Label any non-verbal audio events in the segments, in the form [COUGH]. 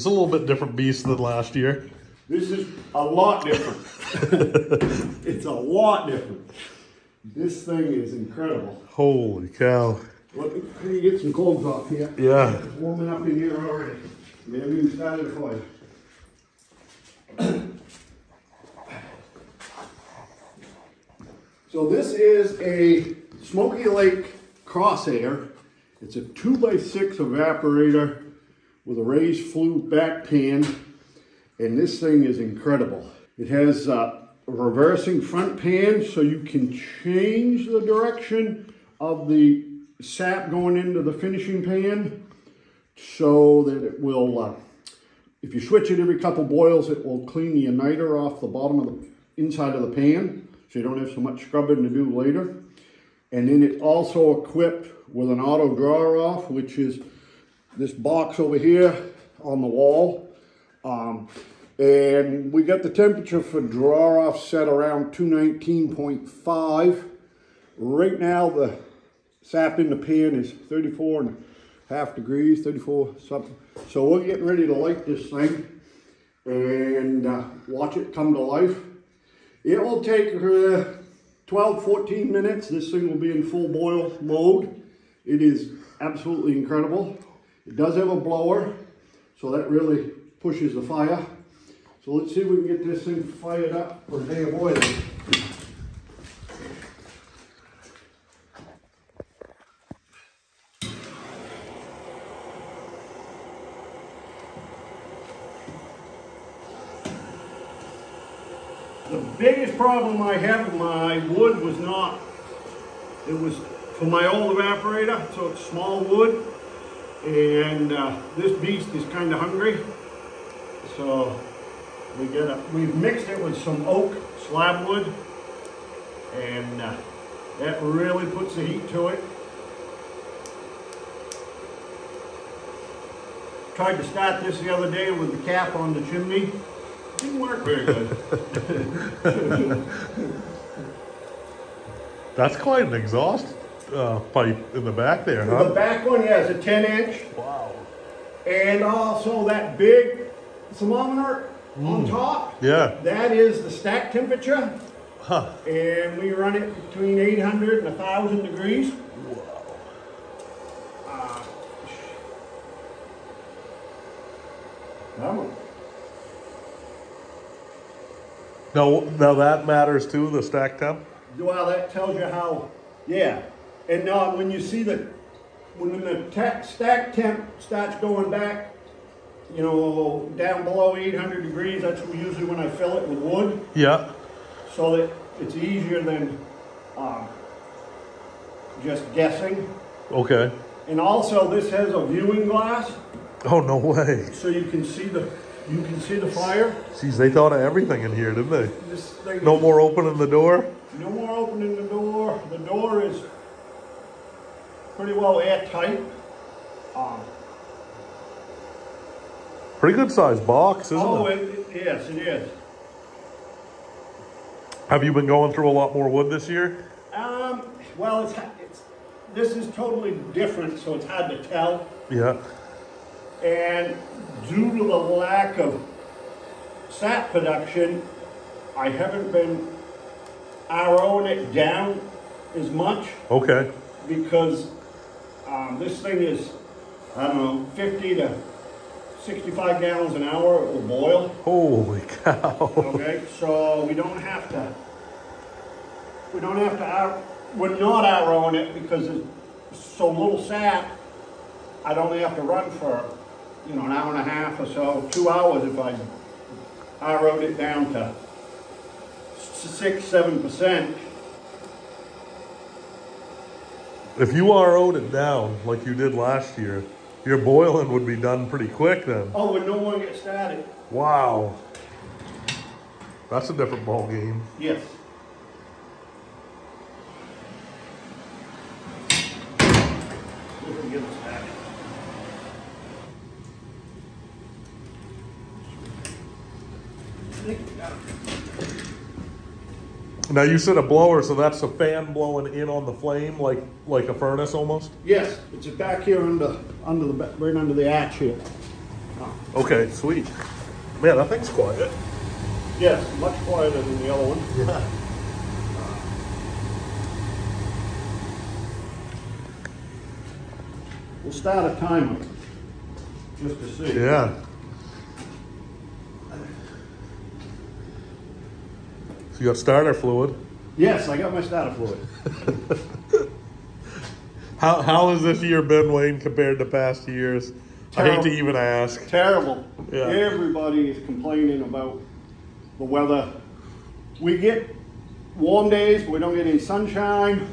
Is a little bit different beast than last year. This is a lot different. [LAUGHS] it's a lot different. This thing is incredible. Holy cow. Let me, let me get some clothes off here. Yeah. It's warming up in here already. We haven't started fire. So this is a Smoky Lake Corsair. It's a two by six evaporator with a raised flue back pan. And this thing is incredible. It has uh, a reversing front pan so you can change the direction of the sap going into the finishing pan so that it will, uh, if you switch it every couple boils, it will clean the niter off the bottom of the inside of the pan so you don't have so much scrubbing to do later. And then it's also equipped with an auto drawer off, which is this box over here on the wall. Um, and we got the temperature for draw off set around 219.5. Right now, the sap in the pan is 34 and a half degrees, 34 something. So we're getting ready to light this thing and uh, watch it come to life. It will take uh, 12, 14 minutes. This thing will be in full boil mode. It is absolutely incredible. It does have a blower, so that really pushes the fire. So let's see if we can get this thing fired up for a day of boiling. The biggest problem I had with my wood was not, it was for my old evaporator, so it's small wood. And uh, this beast is kind of hungry. So we get a, we've mixed it with some oak slab wood. And uh, that really puts the heat to it. Tried to start this the other day with the cap on the chimney. Didn't work very good. [LAUGHS] That's quite an exhaust uh, pipe in the back there, huh? The back one yeah, has a 10 inch Wow. and also that big thermometer on top. Yeah. That is the stack temperature Huh. and we run it between 800 and 1000 degrees. Uh, that one. Now, now that matters too, the stack temp? Well, that tells you how, yeah. And now when you see the, when the ta- stack temp starts going back, you know, down below 800 degrees, that's usually when I fill it with wood, Yeah. so that it's easier than um, just guessing. Okay. And also, this has a viewing glass, Oh, no way. so you can see the, you can see the fire. Jeez, they thought of everything in here, didn't they? No more opening the door? No more opening the door. The door is pretty well airtight. Um, Pretty good sized box, isn't oh, it? it, it- yes, it is. Have you been going through a lot more wood this year? Um, well, it's, it's this is totally different, so it's hard to tell. Yeah. And due to the lack of sap production, I haven't been ROing it down as much. Okay. because um, this thing is, I don't know, 50 to 65 gallons an hour it will boil. Holy cow. Okay, so we don't have to, we don't have to, R- we're not ROing it because it's so little sap. I'd only have to run for, you know, an hour and a half or so, two hours if I RO'd it down to six, seven percent. If you RO'd it down like you did last year, your boiling would be done pretty quick then. Oh, and no one gets started. Wow. That's a different ball game. Yes. Get us started. Now you said a blower, so that's a fan blowing in on the flame, like like a furnace almost. Yes, it's back here under under the right under the arch here. Okay, sweet. Man, that thing's quiet. Yes, much quieter than the other one. Yeah. Uh, we'll start a timer, just to see. Yeah. You got starter fluid. Yes, I got my starter fluid. [LAUGHS] How how has this year been, Wayne, compared to past years? I hate to even ask. Terrible. Yeah. Everybody is complaining about the weather. We get warm days, but we don't get any sunshine.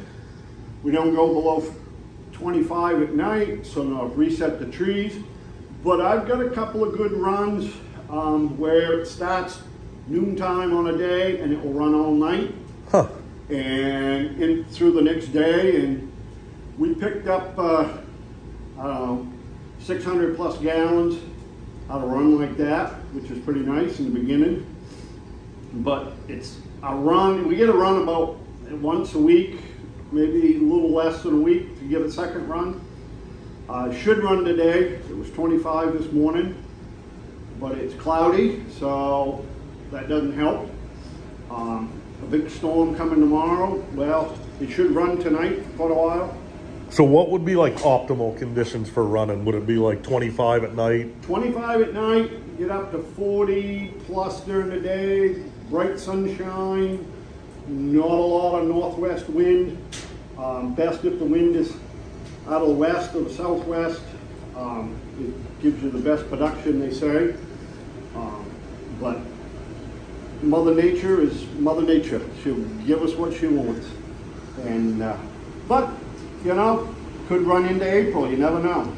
We don't go below 25 at night, so no reset the trees. But I've got a couple of good runs um, where it starts noontime on a day and it will run all night. Huh. and in through the next day and we picked up uh, I don't know 600 plus gallons out of run like that which is pretty nice in the beginning. But it's a run we get a run about once a week maybe a little less than a week to get a second run. Uh, should run today. It was 25 this morning but it's cloudy so that doesn't help um, a big storm coming tomorrow. Well, it should run tonight for a while. So what would be like optimal conditions for running? Would it be like 25 at night? 25 at night, get up to 40 plus during the day, bright sunshine, not a lot of northwest wind. Um, best if the wind is out of the west or the southwest. Um, it gives you the best production, they say. Um, but Mother Nature is Mother Nature. She'll give us what she wants. And, uh, but, you know, could run into April, you never know.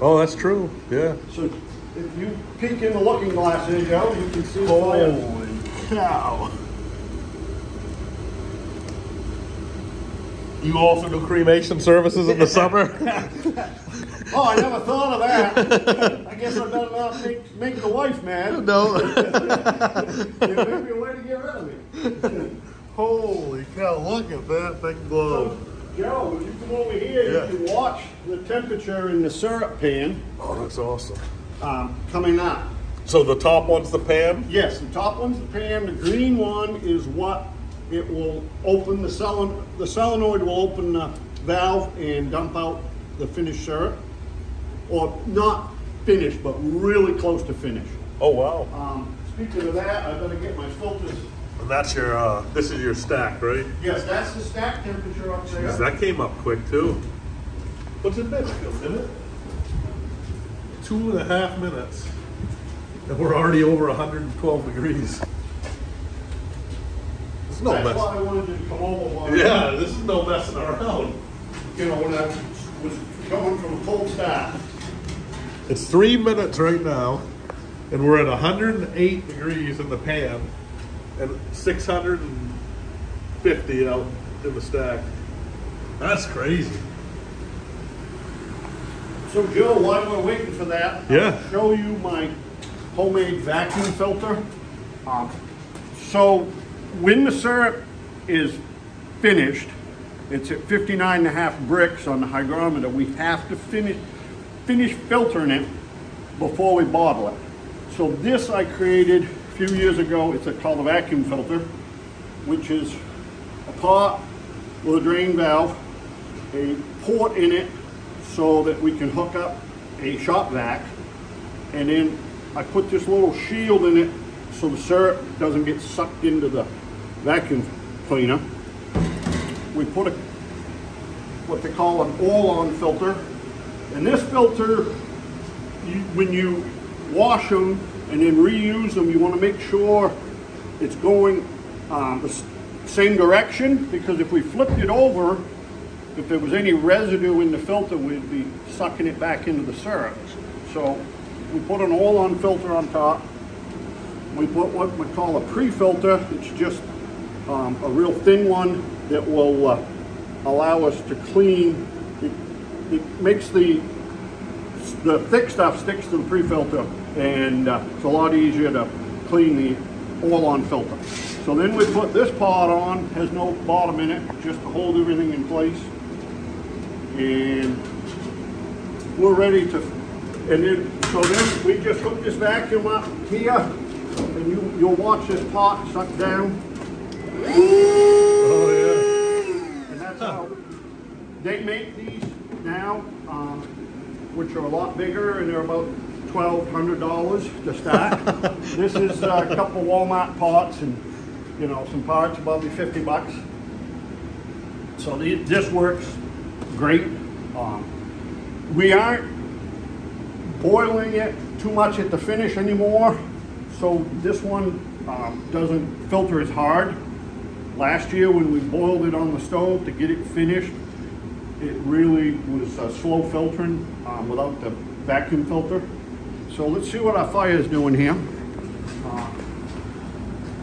Oh, that's true. Yeah. So if you peek in the looking glass there, Joe, you can see the Holy cow. You also do cremation services in the [LAUGHS] summer? [LAUGHS] Oh, I never thought of that. I guess I better not make, make the wife mad. [LAUGHS] no. [LAUGHS] There may be a way to get rid of me. [LAUGHS] Holy cow, look at that thing glow. Joe, when you come over here, Yeah. you can watch the temperature in the syrup pan Oh, that's awesome. um, coming up. So the top one's the pan? Yes, the top one's the pan. The green one is what it will open the solenoid. The solenoid will open the valve and dump out the finished syrup, or not finished, but really close to finish. Oh, wow. Um, speaking of that, I better get my filters. And that's your, uh, this is your stack, right? Yes, that's the stack temperature up there. That came up quick too. What's it been? Like a minute? Two and a half minutes. And we're already over 112 degrees. This is no That's mess. why I wanted you to come over. While Yeah, this is no messing around. You know, when I was coming from a cold start. It's three minutes right now, and we're at 108 degrees in the pan, and 650 out in the stack. That's crazy. So Joe, while we're waiting for that, Yeah. I'll show you my homemade vacuum filter. Um, so when the syrup is finished, it's at 59 and a half Brix on the hydrometer. We have to finish finish filtering it before we bottle it. So this I created a few years ago. It's a, called a vacuum filter, which is a pot with a drain valve, a port in it so that we can hook up a shop vac. And then I put this little shield in it so the syrup doesn't get sucked into the vacuum cleaner. We put a what they call an Orlon filter. And this filter, you, when you wash them and then reuse them, you want to make sure it's going um, the same direction because if we flipped it over, if there was any residue in the filter, we'd be sucking it back into the syrup. So we put an Orlon filter on top. We put what we call a pre-filter. It's just um, a real thin one that will uh, allow us to clean. It, makes the the thick stuff sticks to the pre-filter, and uh, it's a lot easier to clean the Orlon filter. So then we put this pot on. Has no bottom in it, just to hold everything in place, and we're ready to. And then So then we just hook this vacuum up here, and you, you'll watch this pot suck down, Oh, yeah. and that's how they make these now, um, which are a lot bigger, and they're about twelve hundred dollars to start. [LAUGHS] This is uh, a couple Walmart pots and, you know, some parts, about fifty bucks. So the, this works great. Um, we aren't boiling it too much at the finish anymore, so this one um, doesn't filter as hard. Last year when we boiled it on the stove to get it finished, it really was uh, slow filtering um, without the vacuum filter. So let's see what our fire is doing here. Uh.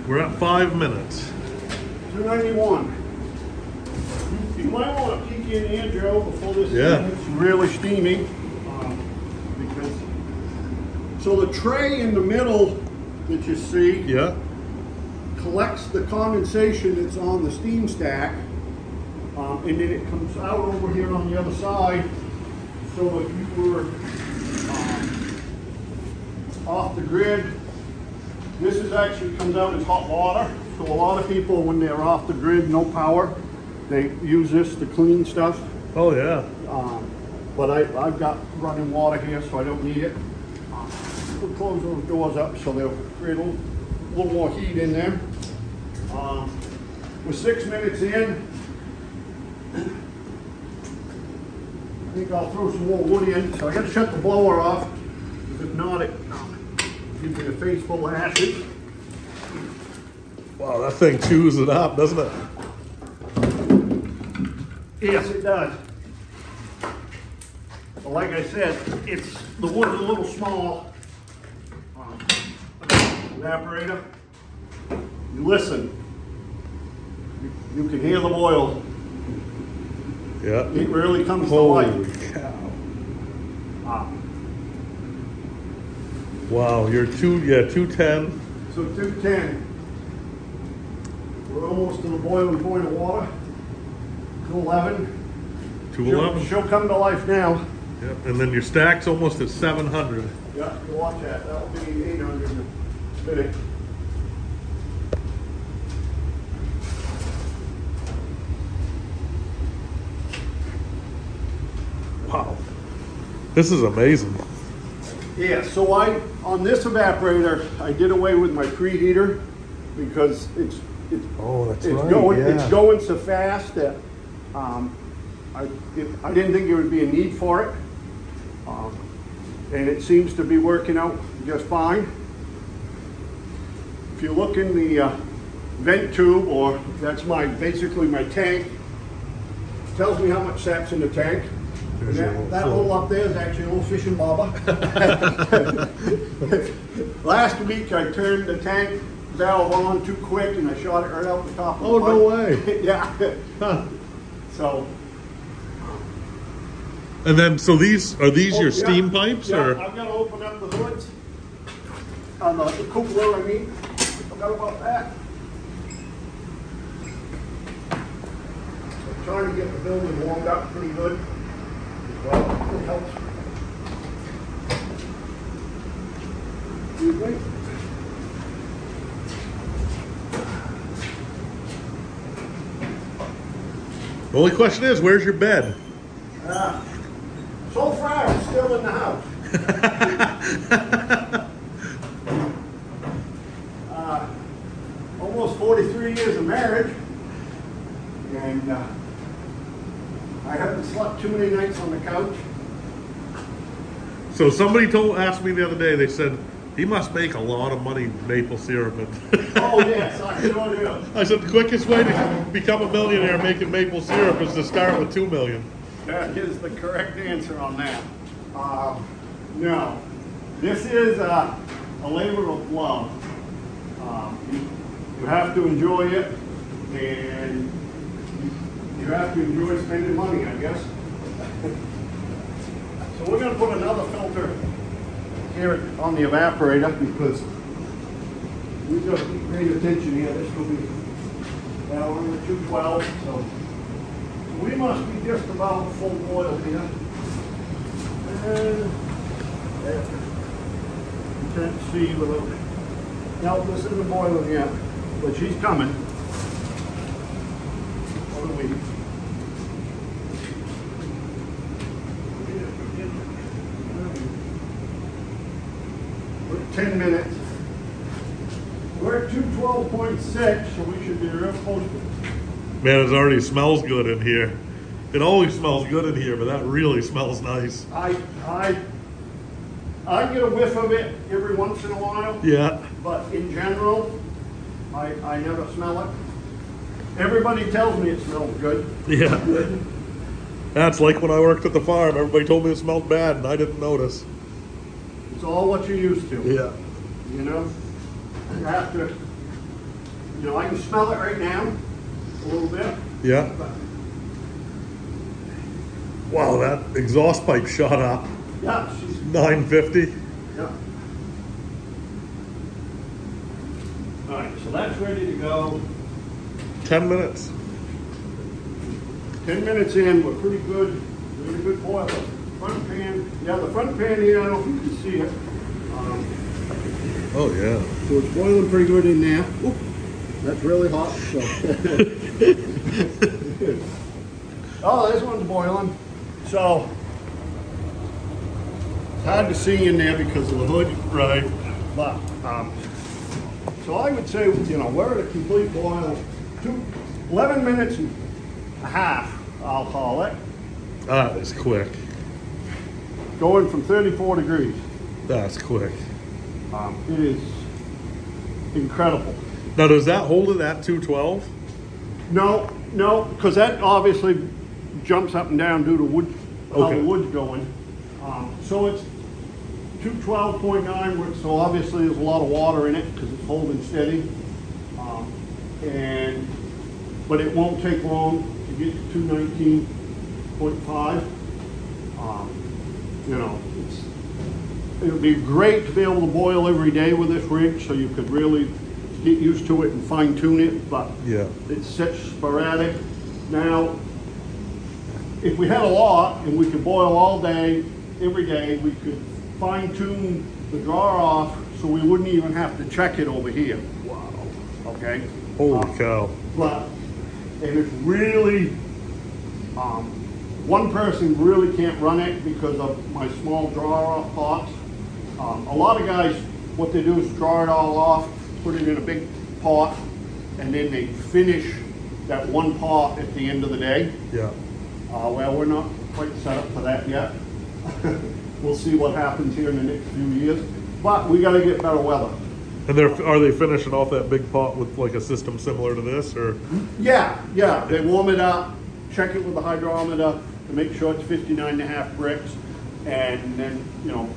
We're at five minutes. 291. You might want to peek in here, Joe, before this Yeah. gets really steamy. um, Because, so the tray in the middle that you see Yeah. collects the condensation that's on the steam stack. Um, And then it comes out over here on the other side. So if you were um, off the grid, this is actually comes out as hot water. So a lot of people, when they're off the grid, no power, they use this to clean stuff. Oh, yeah. Um, but I, I've got running water here, so I don't need it. Um, We'll close those doors up so they'll create a little, little more heat in there. Um, we're six minutes in. I think I'll throw some more wood in, so I gotta shut the blower off. 'cause If not, it gives me a face full of ashes. Wow, that thing chews it up, doesn't it? Yes, it does. But like I said, it's, the wood's a little small. Um, Evaporator. You listen. You- You can hear the boil. Yeah. It really comes to Holy life. cow. Ah, Wow, you're two, yeah, 210. So two ten. We're almost to the boiling point of water. Two eleven. 211. She'll come to life now. Yep. And then your stack's almost at 700. Yeah, watch that, that'll be eight hundred in a minute. This is amazing. Yeah, so I, on this evaporator, I did away with my preheater because it's, it's, Oh, that's it's right, going, yeah. it's going so fast that, um, I, it, I didn't think there would be a need for it. Um, And it seems to be working out just fine. If you look in the uh, vent tube, or that's my, basically my tank, tells me how much sap's in the tank. And that, little that hole up there is actually a little fishing bobber. [LAUGHS] Last week I turned the tank valve on too quick and I shot it right out the top of the Oh, no way. [LAUGHS] Yeah, Huh. so. And then, so these, are these Oh, your yeah, steam pipes yeah, or? I've got to open up the hoods. On the, the cooler, I mean, forgot about that. I'm trying to get the building warmed up pretty good. Well, it helps. Excuse me. The only question is, where's your bed? Uh, So far, I'm still in the house. [LAUGHS] Uh, Almost 43 years of marriage, and uh, I haven't slept too many nights on the couch. So somebody told, asked me the other day, they said, he must make a lot of money maple syrup. [LAUGHS] Oh, yes, I sure do. I said, the quickest way to become a millionaire making maple syrup is to start with two million. That is the correct answer on that. Um, no, this is a, a labor of love. Um, you, you have to enjoy it, and you have to enjoy spending money, I guess. We're going to put another filter here on the evaporator because we've got to paying attention here. This will be now we're at 212, so. We must be just about full boil here. Uh, and there. can't see without. No, this isn't boiling yet, but she's coming. What are we? We're at ten minutes. We're at two twelve point six, so we should be real close to it. Man, it already smells good in here. It always smells good in here, but that really smells nice. I, I, I get a whiff of it every once in a while. Yeah. But in general, I, I never smell it. Everybody tells me it smells good. Yeah. That's like when I worked at the farm. Everybody told me it smelled bad, and I didn't notice. It's all what you're used to. Yeah. You know? You have to, you know, I can smell it right now, a little bit. Yeah. but- Wow, that exhaust pipe shot up. Yeah, 950. yeah. All right, so that's ready to go. 10 minutes. Ten minutes in, we're pretty good, we're in a good boil. Front pan, yeah, the front pan here, I don't know if you can see it. Um, Oh, yeah. So it's boiling pretty good in there. Oop, that's really hot, so. [LAUGHS] oh, this one's boiling. So, it's hard to see in there because of the hood. Right. But, um, so I would say, you know, we're at a complete boil, two, 11 minutes and a half, I'll call it, That is quick. Going from 34 degrees. That's quick. Um, it is incredible. Now, does that hold it at 212? No, no, because that obviously jumps up and down due to wood, how Okay. the wood's going. Um, so it's two twelve point nine, so obviously there's a lot of water in it because it's holding steady. Um, and, but it won't take long to get to two nineteen point five. Um, you know, it's, it would be great to be able to boil every day with this rig so you could really get used to it and fine tune it, but Yeah. it's such sporadic. Now, if we had a lot and we could boil all day, every day, we could fine tune the drawer off so we wouldn't even have to check it over here. Wow. Okay? Holy cow. But, and it's really, um, one person really can't run it because of my small draw off pots. Um, a lot of guys, what they do is draw it all off, put it in a big pot, and then they finish that one pot at the end of the day. Yeah. Uh, well, we're not quite set up for that yet. [LAUGHS] we'll see what happens here in the next few years. But we gotta get better weather. And they're are they finishing off that big pot with like a system similar to this, or? Yeah, yeah, they warm it up, check it with the hydrometer to make sure it's 59 and a half Brix, and then, you know,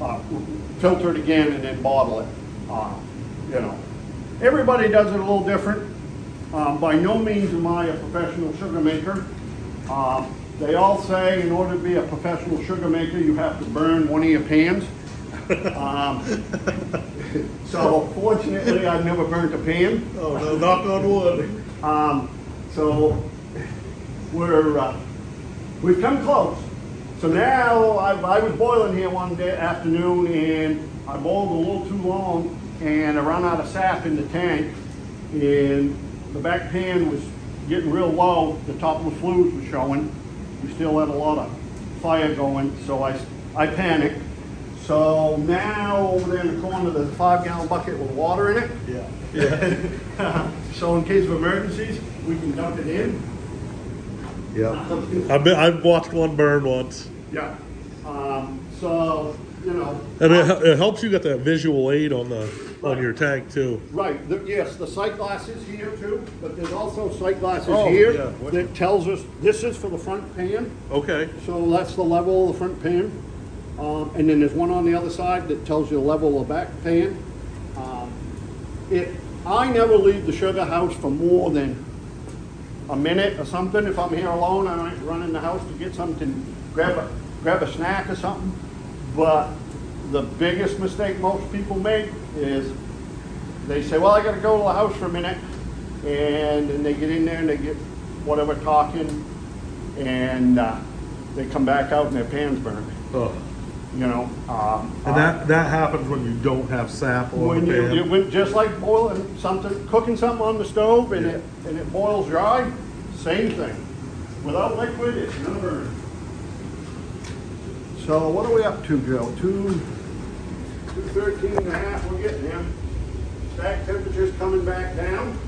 uh, filter it again and then bottle it. Uh, you know, everybody does it a little different. Um, by no means am I a professional sugar maker. Uh, they all say in order to be a professional sugar maker, you have to burn one of your pans. Um, so fortunately, I've never burnt a pan. Oh no! Knock on wood. Um, so we're uh, we've come close. So now I, I was boiling here one day afternoon and I boiled a little too long and I ran out of sap in the tank and the back pan was getting real low. The top of the flues was showing. We still had a lot of fire going, so I I panicked. So now over there in the corner, there's a five gallon bucket with water in it. Yeah. Yeah. [LAUGHS] So in case of emergencies, we can dump it in. Yeah. I've been I've watched one burn once, Yeah. Um, so, you know, and it, it helps you get that visual aid on the on your tank too. right, the, yes, the sight glasses here too, but there's also sight glasses Oh, here yeah, that tells us, this is for the front pan, Okay. so that's the level of the front pan. Um, and then there's one on the other side that tells you the level of the back pan. Um, it, I never leave the sugar house for more than a minute or something. If I'm here alone, I might run in the house to get something, grab a, grab a snack or something. But the biggest mistake most people make is they say, well, I gotta go to the house for a minute. And then they get in there and they get whatever talking and uh, they come back out and their pan's burned. Oh. You know. Um, And that, that happens when you don't have sap on when the you, you pan. went just like boiling something, cooking something on the stove and it, and it boils dry, same thing. Without liquid, it's gonna burn. So what are we up to, Joe? Two, two thirteen and a half, we're getting there. Stack temperature's coming back down.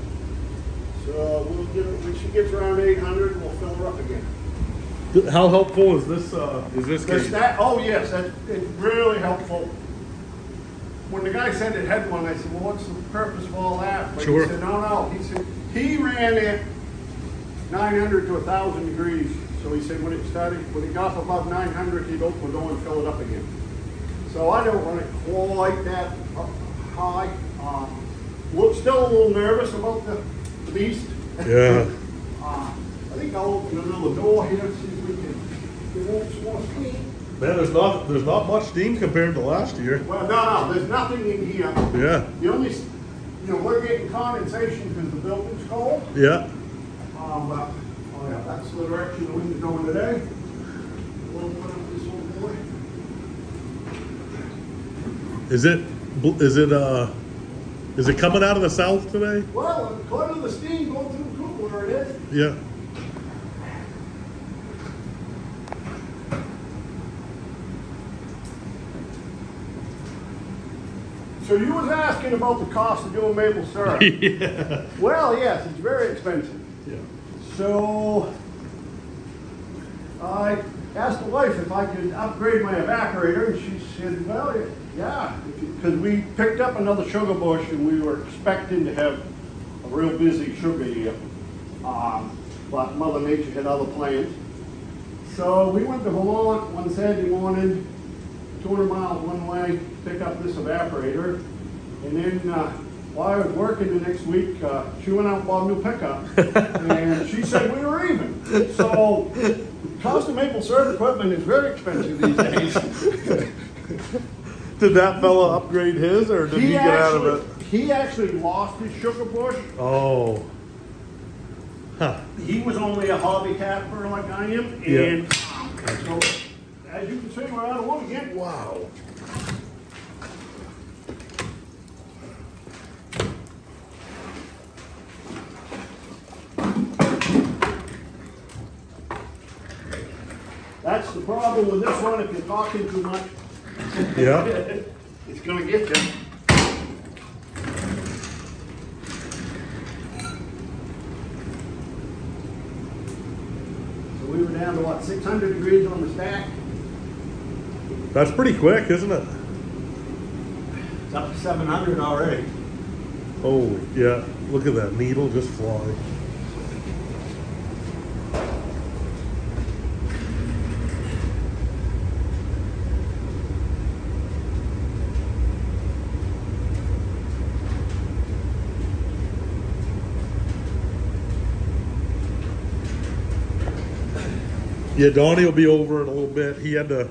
So we'll get, when she gets around eight hundred, we'll fill her up again. How helpful is this, uh, is this gauge? stack, oh yes, that's, it's really helpful. When the guy said it had one, I said, well, what's the purpose of all that? But Sure. he said, no, no, he said, he ran it nine hundred to thousand degrees. So he said when it started, when it got above nine hundred, he'd open the door and fill it up again. So I don't run it quite that up high. Um, We're still a little nervous about the the beast. Yeah. [LAUGHS] Uh, I think I'll open another door here, Man, there's not, there's not much steam compared to last year. Well, no, no, there's nothing in here. Yeah, The only, you know, we're getting condensation because the building's cold. yeah. Um, but, oh yeah, that's the direction the wind's going today. We'll put up this boy. Is it, is it, uh, is it coming out of the south today? Well, according to the steam going through the cooler, it is. Yeah. So you was asking about the cost of doing maple syrup. [LAUGHS] Yeah. Well, yes, it's very expensive. Yeah. So I asked the wife if I could upgrade my evaporator, and she said, "Well, yeah," because we picked up another sugar bush, and we were expecting to have a real busy sugar year. Um, but Mother Nature had other plans. So we went to Vermont one Saturday morning, 200 miles one way, pick up this evaporator, and then uh, while I was working the next week, uh, she went out and bought a new pickup, [LAUGHS] and she said we were even. So, cost of maple syrup equipment is very expensive these days. Did that fella upgrade his or did he, get out of it? he actually lost his sugar bush. Oh. Huh. He was only a hobby capper like I am, Yeah. and so as you can see, we're out of one again. Wow. That's the problem with this one. If you're talking too much, Yeah. [LAUGHS] it's gonna get you. So we were down to what, six hundred degrees on the stack? That's pretty quick, isn't it? It's up to seven hundred already. Holy, yeah. Look at that needle just fly. Yeah, Donnie will be over in a little bit. He had to,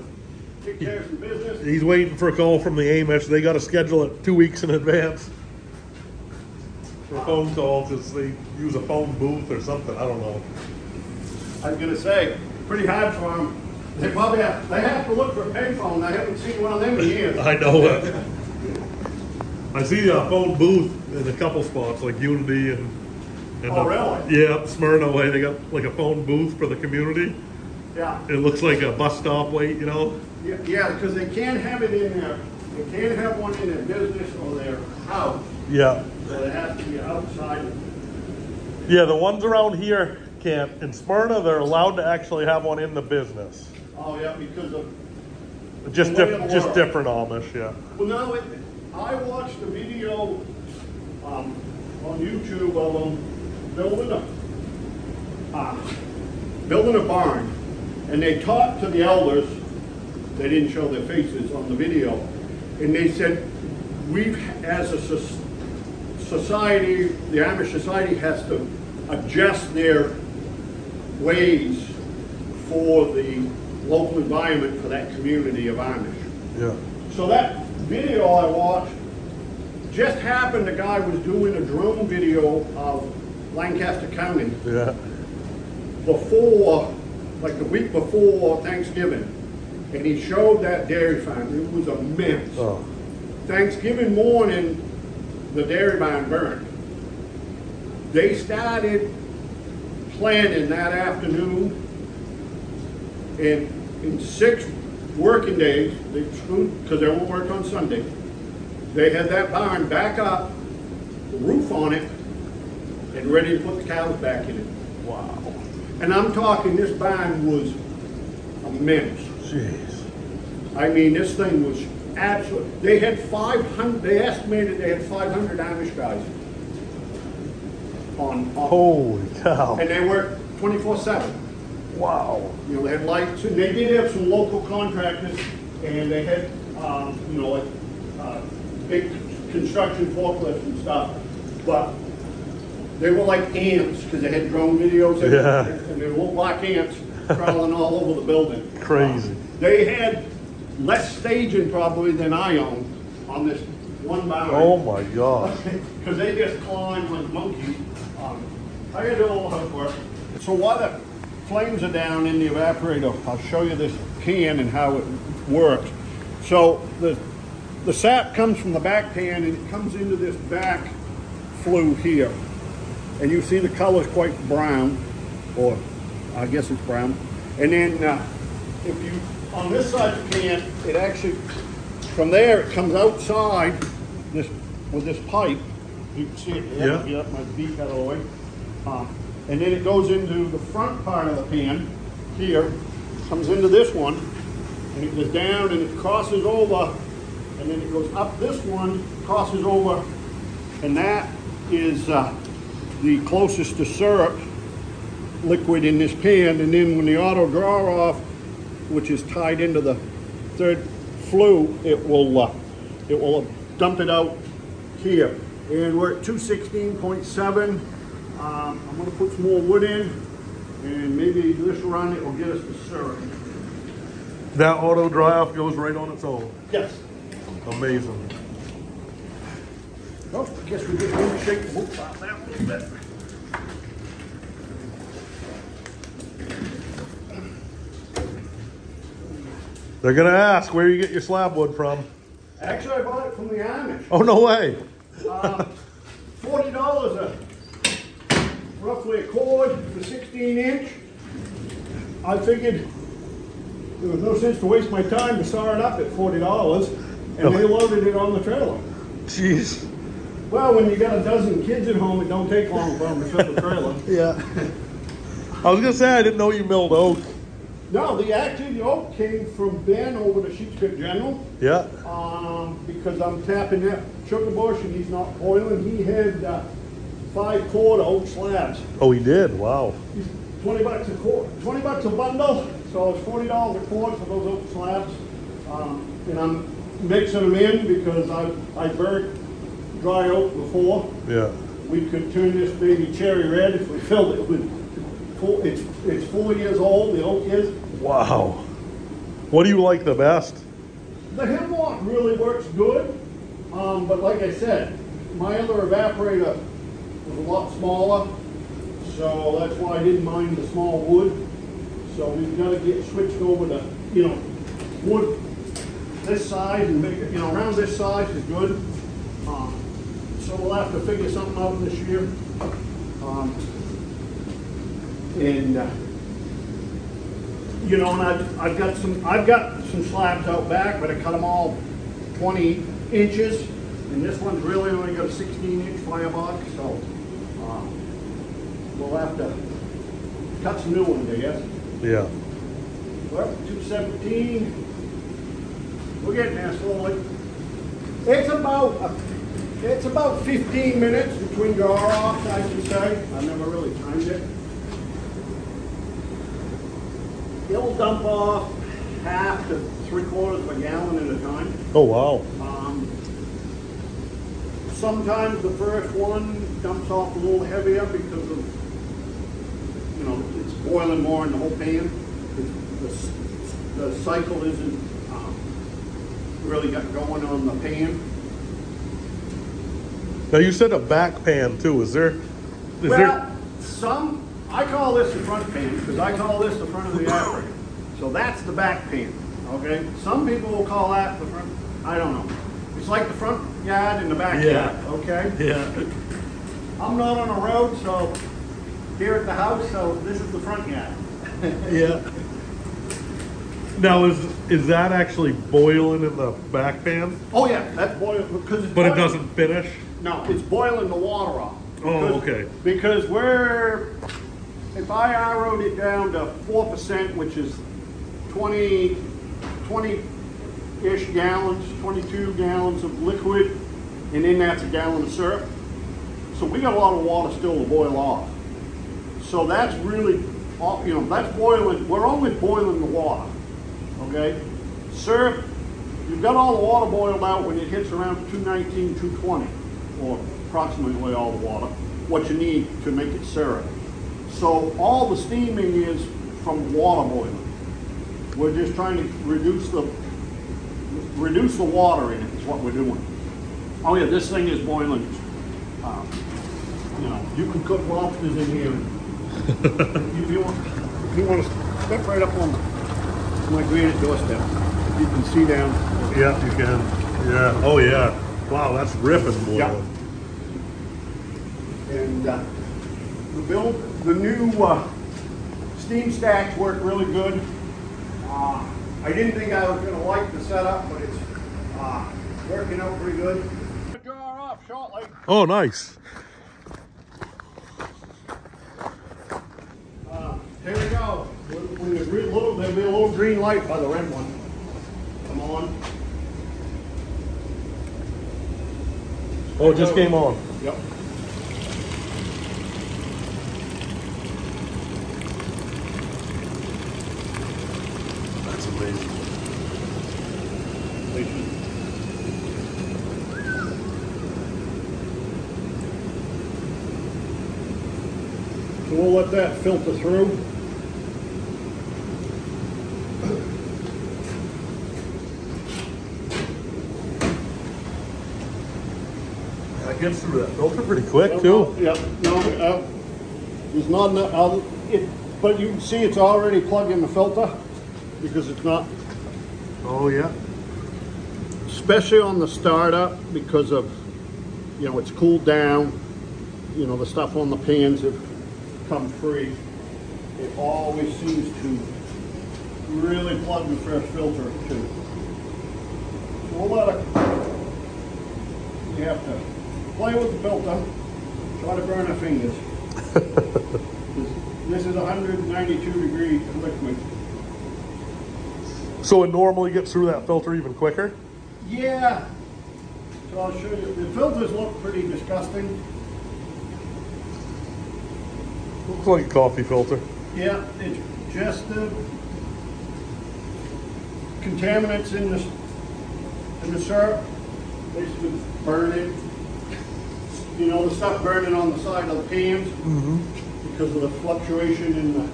Take care of some business. he's waiting for a call from the Amish. They got to schedule it two weeks in advance for a phone call because they use a phone booth or something. I don't know. I was gonna say, pretty hard for them. They probably have, they have to look for a payphone. I haven't seen one of them in years. [LAUGHS] I know it. I see a phone booth in a couple spots like Unity and. and Oh, really? Yeah, Smyrna way. They got like a phone booth for the community. Yeah. It looks like a bus stop wait, you know? Yeah, yeah, because they can't have it in there. they can't have one in their business or their house, Yeah. so it has to be outside. Yeah, the ones around here can't. In Smyrna, they're allowed to actually have one in the business. Oh, yeah, because of, Just The way diff- of just different Amish, yeah. well, no, it, I watched a video, um, on YouTube of them building a, uh, building a barn. And they talked to the elders, they didn't show their faces on the video, and they said, we've, as a society, the Amish society has to adjust their ways for the local environment for that community of Amish. Yeah. So that video I watched just happened, the guy was doing a drone video of Lancaster County Yeah. before, like the week before Thanksgiving. and he showed that dairy farm. It was immense. Oh, Thanksgiving morning, the dairy barn burned. They started planning that afternoon, and in six working days, they because they won't work on Sunday, they had that barn back up, roof on it, and ready to put the cows back in it. wow. And I'm talking, this barn was immense. Jeez. I mean, this thing was absolute. They had 500. They estimated they had 500 Amish guys on, on Holy cow. and they worked 24/7. Wow. You know, they had lights, and they did have some local contractors, and they had, um, you know, like uh, big construction forklifts and stuff. But they were like ants because they had drone videos, and, Yeah. and they were like ants crawling all over the building. Crazy. They had less staging probably than I own on this one barn. Oh my gosh. [LAUGHS] Because they just climbed like monkeys. Um, I gotta do all the housework. So while the flames are down in the evaporator, I'll show you this pan and how it works. So the, the sap comes from the back pan and it comes into this back flue here. And you see the color's quite brown, or I guess it's brown. And then uh, if you, on this side of the pan, it actually, from there, it comes outside this, with this pipe. You can see it, Yeah. yeah, get my beak out of the way. Um, and then it goes into the front part of the pan here, comes into this one, and it goes down and it crosses over, and then it goes up this one, crosses over, and that is uh, the closest to syrup liquid in this pan. And then when the auto draw off, which is tied into the third flue, it will uh, it will dump it out here. And we're at 216.7. Um, I'm going to put some more wood in, and maybe this run it will get us to syrup. That auto dry off goes right on its own. Yes. Amazing. Well, I guess we just need to shake the whoops out that a little bit. They're gonna ask where you get your slab wood from. Actually, I bought it from the Amish. Oh no way. Um, Forty dollars a, roughly a cord for sixteen inch. I figured there was no sense to waste my time to saw it up at forty dollars, and they loaded it on the trailer. Jeez. Well, when you got a dozen kids at home, it don't take long for them to fill the trailer. [LAUGHS] Yeah. I was gonna say I didn't know you milled oak. No, the actually the oak came from Ben over to Sheepshead General. Yeah. um, because I'm tapping that sugar bush and he's not boiling. He had uh, five cord oak slabs. Oh, he did. Wow. He's Twenty bucks a cord, twenty bucks a bundle, so it's forty dollars a cord for those oak slabs. Um, and I'm mixing them in because I, I burnt dry oak before. Yeah. We could turn this baby cherry red if we filled it with, full- it's, it's four years old, the oak is. Wow. What do you like the best? The hemlock really works good, um, but like I said, my other evaporator was a lot smaller, so that's why I didn't mind the small wood. So we've got to get switched over to, you know, wood this size and make it, you know, around this size is good. Um, so we'll have to figure something out this year. Um, and, uh, you know, and I've, I've got some, I've got some slabs out back, but I cut them all twenty inches. And this one's really only got a sixteen inch firebox, so, um, we'll have to cut some new ones, I guess. Yeah. Well, two seventeen, we're getting there slowly. It's about, a- it's about fifteen minutes between draw offs, I should say. I never really timed it. It'll dump off half to three quarters of a gallon at a time. Oh wow. Um, Sometimes the first one dumps off a little heavier because of, you know, it's boiling more in the whole pan. The, the cycle isn't, um, really got going on the pan. Now you said a back pan too. Is there? Is Well, there? some, I call this the front pan, because I call this the front of the evaporator. So that's the back pan. Okay, some people will call that the front, I don't know. It's like the front yard and the back Yeah. yard, okay? Yeah. I'm not on the road, so here at the house, so this is the front yard. [LAUGHS] Yeah. Now, is, is that actually boiling in the back pan? Oh yeah, that's boiling, because. But it doesn't finish? No, it's boiling the water off. Oh, Because- okay. Because we're, if I RO'd it down to four percent, which is 20, 20-ish gallons, twenty-two gallons of liquid, and then that's a gallon of syrup. So we got a lot of water still to boil off. So that's really, uh, you know, that's boiling, we're only boiling the water, okay? Syrup, you've got all the water boiled out when it hits around 219, 220, or approximately all the water, what you need to make it syrup. So all the steaming is from water boiling. We're just trying to reduce the, reduce the water in it is what we're doing. Oh yeah, this thing is boiling. Um, You know, you can cook lobsters in here. [LAUGHS] If you want, if you want to step right up on my granite doorstep, you can see down. Yeah, you can. Yeah. Oh, yeah. Wow, that's ripping boiling. And uh, the build, the new uh, steam stacks work really good. Uh, I didn't think I was gonna like the setup, but it's uh, working out pretty good. Draw off shortly. Oh, nice. Uh, Here we go. When- when the green- little- There'll be a little green light by the red one. Come on. Oh, it just came on. Yep. So we'll let that filter through. That gets through that filter pretty quick, too. Yep, no, uh, there's not enough, uh, it, but you can see it's already plugged in the filter because it's not, Oh, yeah. especially on the startup because of, you know, it's cooled down. You know, the stuff on the pans have come free. It always seems to really plug the fresh filter too. So we'll let it, you have to play with the filter, try to burn our fingers. [LAUGHS] This is 192 degree liquid. So it normally gets through that filter even quicker? Yeah. So I'll show you. The filters look pretty disgusting. Looks like a coffee filter. Yeah, it's just the contaminants in the in the syrup, basically burning. You know, the stuff burning on the side of the pans mm-hmm. because of the fluctuation in the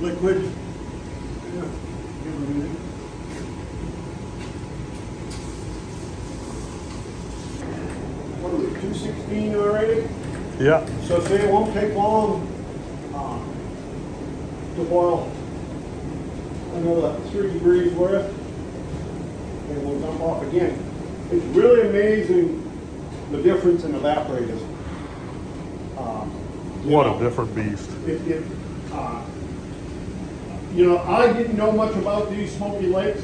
liquid. Yeah, give it a minute. What are we, 216 already? Yeah. So see, it won't take long uh, to boil another three degrees worth, and we'll dump off again. It's really amazing the difference in evaporators. Um, What know, a different beast. It, it, uh, you know, I didn't know much about these Smoky Lakes.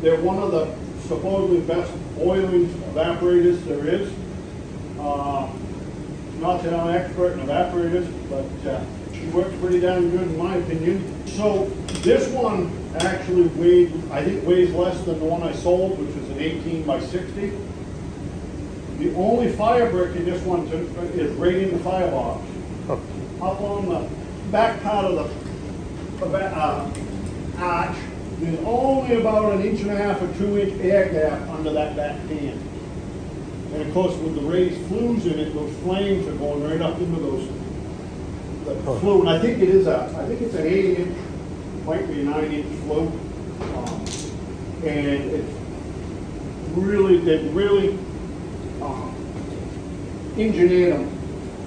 They're one of the supposedly best boiling evaporators there is. Uh, not that I'm an expert in evaporators, but uh, she works pretty darn good in my opinion. So this one actually weighed, I think weighs less than the one I sold, which is an 18 by 60. The only fire brick in this one to, is right in the firebox. Huh. Up on the back part of the, the uh, arch, there's only about an inch and a half or two inch air gap under that back pan. And of course, with the raised flues in it, those flames are going right up into those, the flue. And I think it is a, I think it's an eight inch, might be a nine inch flue. Um, And it really, they really, um, engineered them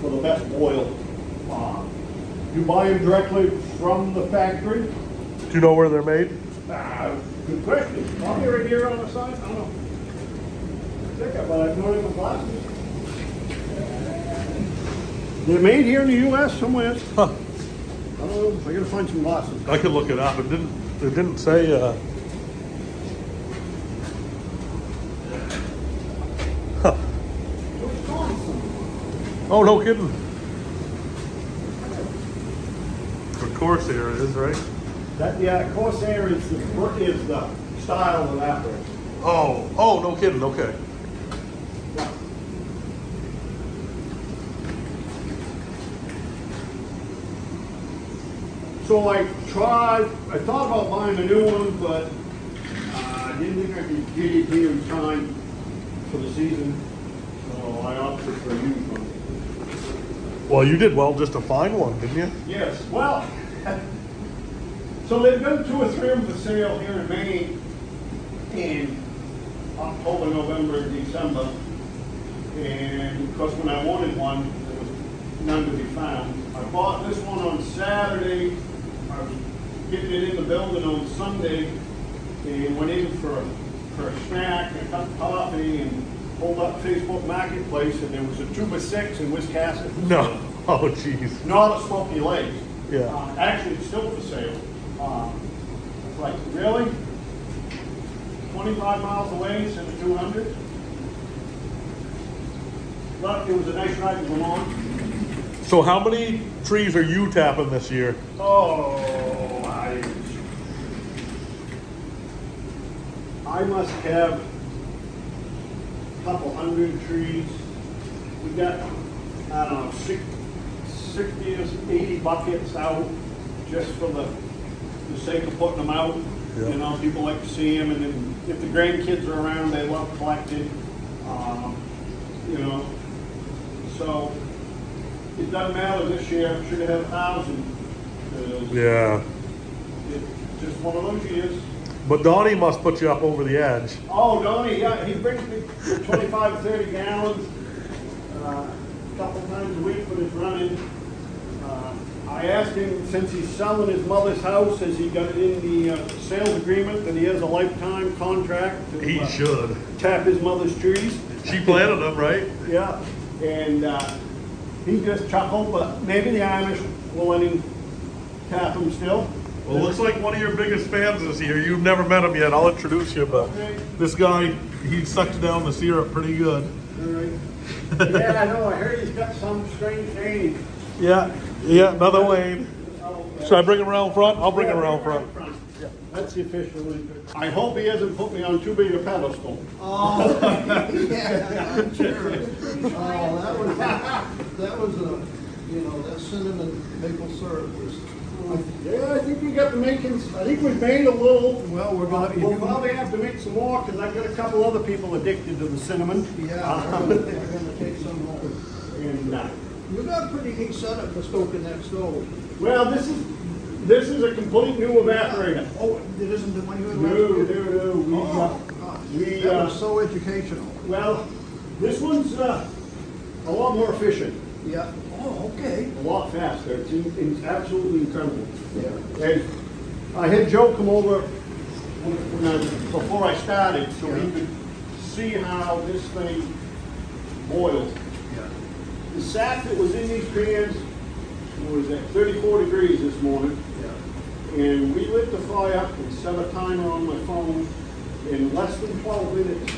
for the best boil. Uh, You buy them directly from the factory. Do you know where they're made? Ah, good question. Probably right here on the side, I don't know. Think about it, not even glasses. They're made here in the US somewhere. Huh. I don't know, I gotta find some glasses. I could look it up. It didn't. It didn't say. Uh, huh. Oh no, kidding. Of course, here it is, right? That, yeah, Corsair is the, is the style of evaporator. Oh, oh, no kidding. Okay. So I tried, I thought about buying a new one, but uh, I didn't think I could get it here in time for the season. So I opted for a used one. Well, you did well just to find one, didn't you? Yes, well, [LAUGHS] so they've been two or three of them for sale here in Maine in October, November, December. And of course, when I wanted one, there was none to be found. I bought this one on Saturday. I was getting it in the building on Sunday and went in for, for a snack, and a cup of coffee and pulled up Facebook Marketplace and there was a two by six in Wiscasset. No. [LAUGHS] Oh, jeez. Not a Smoky Lake. Yeah. Uh, actually, it's still for sale. Uh, it's like, really? 25 miles away instead of 200? But it was a nice ride to Vermont. So, how many trees are you tapping this year? Oh, I, I must have a couple hundred trees. We got, I don't know, six, sixty or eighty buckets out just for the, the sake of putting them out. Yeah. You know, people like to see them and then if the grandkids are around, they love collecting. Um, you know, so it doesn't matter this year, I'm sure should have a thousand. 'cause Yeah. it's just one of those years. But Donnie must put you up over the edge. Oh, Donnie, yeah, he brings me 25, 30 gallons, uh, a couple times a week when it's running. Uh, I asked him, since he's selling his mother's house, has he got in the uh, sales agreement that he has a lifetime contract to He uh, should. tap his mother's trees? She planted them, right? Yeah, and uh, he just chuckled, but maybe the Amish will let him tap him still. Well, looks like one of your biggest fans is here. You've never met him yet. I'll introduce you, but Okay. this guy, he sucked down the syrup pretty good. All right. [LAUGHS] Yeah, I know, I heard he's got some strange name. Yeah, yeah, another Wayne. Oh, Should I bring him around front? I'll bring him around front. That's the official. I hope he hasn't put me on too big a pedestal. Oh, [LAUGHS] yeah, I'm [LAUGHS] sure. Oh, that was, that was a, you know, that cinnamon maple syrup was, Yeah, I think we got the makings, I think we've made a little. well, we're gonna, if We'll probably have to make some more, because I've got a couple other people addicted to the cinnamon. yeah, we're gonna, [LAUGHS] we're gonna take some home. And, uh, You got a pretty neat setup for stoking that stove. well, this is, this is a complete new evaporator. Oh, it isn't the one you had No, no, no, we, Oh, uh, we, that uh, was so educational. well, this one's, uh, a lot more efficient, Yeah, oh, okay. a lot faster. It's, in- it's absolutely incredible. Yeah. And I had Joe come over when, I, before I started, so he could see how this thing boils. Yeah. The sap that was in these pans was at 34 degrees this morning, Yeah. And we lit the fire and set a timer on my phone. In less than 12 minutes,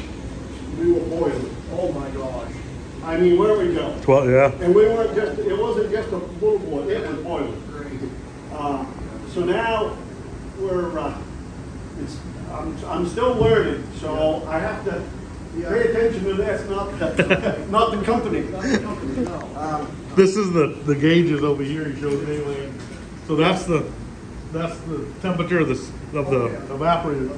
we were boiling. Oh, my gosh. I mean, where we go? Twelve, yeah. And we weren't just, it wasn't just a little boil, it was boiling. Uh, So now, we're, uh, it's, I'm, I'm still learning, so I have to Yeah. pay attention to this, not the, [LAUGHS] not the company. Not the company, no. Uh, This is the, the gauges over here he showed me, So that's the, that's the temperature of the, of the evaporator.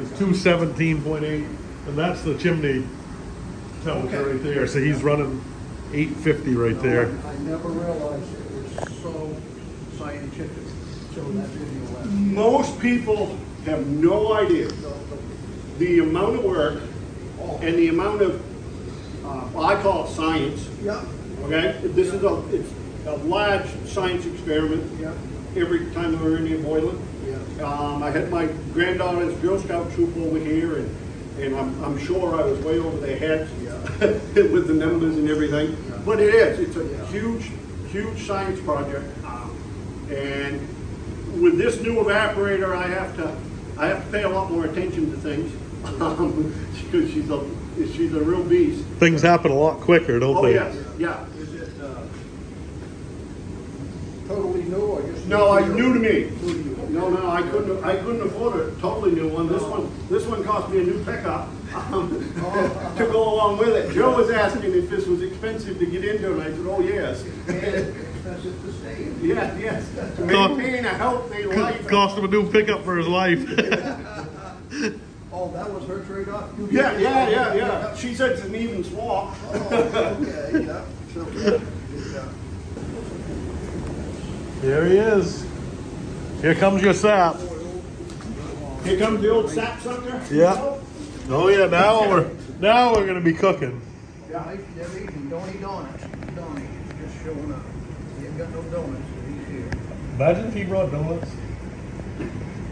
It's two seventeen point eight, and that's the chimney temperature Okay. right there. So he's running eight fifty right there. I never realized it was so scientific, showing that video last. Most people have no idea the amount of work and the amount of, uh, well, I call it science, yeah, okay? This is a, it's a large science experiment yeah, every time we're in here boiling. yeah. Um, I had my granddaughter's Girl Scout troop over here, and, and I'm, I'm sure I was way over their heads [LAUGHS] with the numbers and everything. But it is, it's a huge, huge science project. Um, And with this new evaporator, I have to, I have to pay a lot more attention to things. [LAUGHS] um, Because she's a, she's a real beast. Things happen a lot quicker, don't Oh, they? yes, yeah. Is it, totally new or just? No, I, new to me. New to you. No, no, I couldn't, I couldn't afford a totally new one. This one, this one cost me a new pickup [LAUGHS] um, to go along with it. Joe was asking if this was expensive to get into, and I said, oh, yes. And expensive to stay in. Yeah, yes, to maintain a healthy life. Cost him a new pickup for his life. [LAUGHS] Oh, that was her trade-off? Yeah, yeah, yeah, yeah. She said it's an even swap. Oh, okay, yeah. So, yeah. Here he is. Here comes your sap. Here comes the old sap sucker. Yeah. Oh yeah, now we're now we're gonna be cooking. Mike, Debbie, and Donnie Donuts. Donnie is just showing up. He ain't got no donuts, but he's here. Imagine if he brought donuts.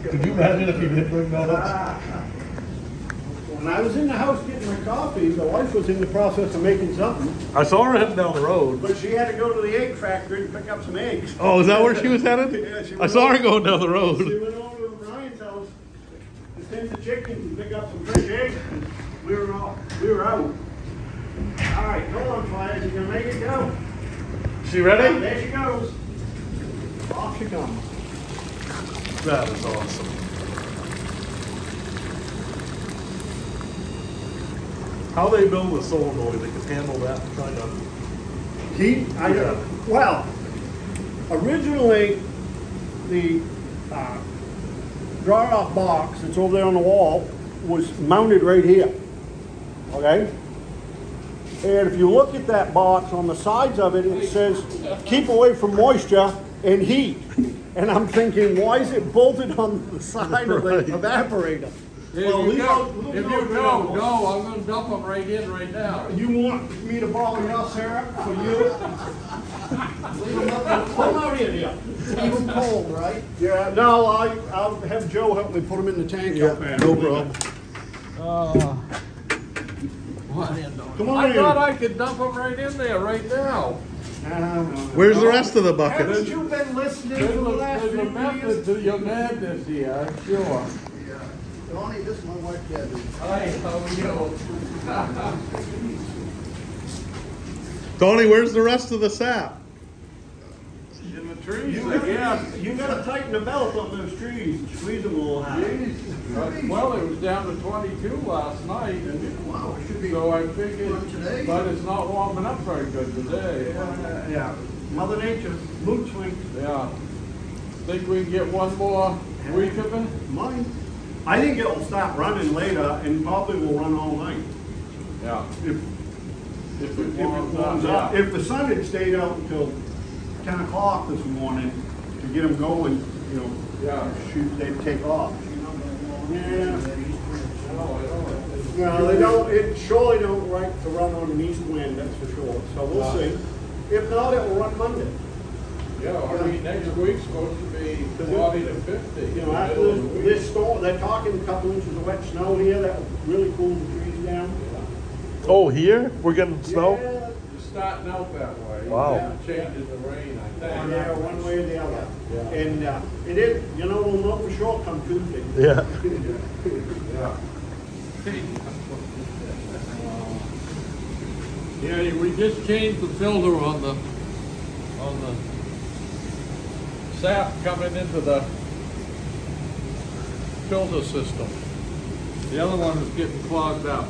Could you imagine if he did bring donuts? [LAUGHS] When I was in the house getting my coffee, the wife was in the process of making something, I saw her heading down the road. but she had to go to the egg factory to pick up some eggs. Oh, is that where she was headed? [LAUGHS] Yeah, she I saw her over- going down the road. She went over to Ryan's house to tend the chickens and pick up some fresh eggs. and We were all, we were out. All right, go on, Flyers, You're gonna make it go? She ready? There she goes. Off she comes. That is awesome. How they build a solenoid that can handle that kind of. heat? I, Yeah. well, originally, the, uh, draw-off box that's over there on the wall was mounted right here, okay? And if you look at that box, on the sides of it, it says, keep away from moisture and heat. And I'm thinking, why is it bolted on the [LAUGHS] side of the evaporator? If Well, you leave go, out- if you the go, window. no, I'm gonna dump them right in right now. You want me to borrow your syrup for you? Leave them up, Come out here, dear. leave them cold, right? Yeah, no, I, I'll have Joe help me put them in the tank up there. no problem. Uh, Come on I in. thought I could dump them right in there right now. No, no, no. Where's the rest of the Haven't buckets? you been listening There's for the a, last there's a method to your madness here, I'm sure. Yeah. Donnie, this is my wife Debbie. Hi, how are you? Tony, where's the rest of the sap? In the trees, You I guess. you gotta tighten the belt on those trees, and squeeze them a little hard. Uh, Well, it was down to twenty-two last night, Wow, it should be. so I figured, today. but it's not warming up very good today. Uh, Yeah, Mother Nature, mood swings, Yeah. Think we can get one more week of it? mine. I think it'll stop running later and probably will run all night. Yeah. If, If if it it warms up. If the sun had stayed out until ten o'clock this morning to get them going, you know, Yeah. shoot, they'd take off. Yeah. No, I don't. No, they don't, it surely don't like to run on an east wind, that's for sure, so we'll see. If not, it will run Monday. Yeah, I mean, next week's supposed to be forty to fifty. You know, after middle of the this, this storm, they're talking a couple inches of wet snow here, that will really cool the trees down. Oh, here? We're getting snow? Yeah, It's starting out that way. Wow. Then it changes the rain, I think. Yeah, one way or the other. Yeah. And, uh, it is, you know, we'll know for sure come Tuesday. Yeah. [LAUGHS] Yeah. Yeah, we just changed the filter on the, on the sap coming into the filter system. The other one is getting clogged up.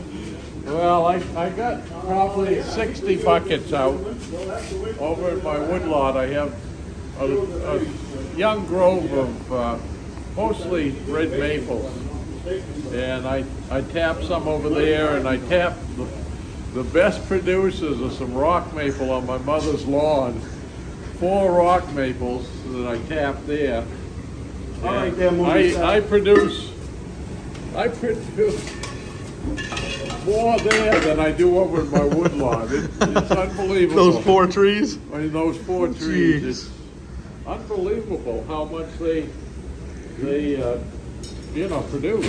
[LAUGHS] Well, I, I got probably sixty buckets out. Over at my woodlot, I have a, a young grove of uh, mostly red maples. And I, I tapped some over there and I tap the, the best producers of some rock maple on my mother's lawn. Four rock maples that I tapped there. All right, And there, movie star. I, I produce, I produce more there than I do over in my woodlot. It, it's unbelievable. Those four trees? I mean, those four Jeez. trees. It's, unbelievable how much they, they, uh, you know, produce.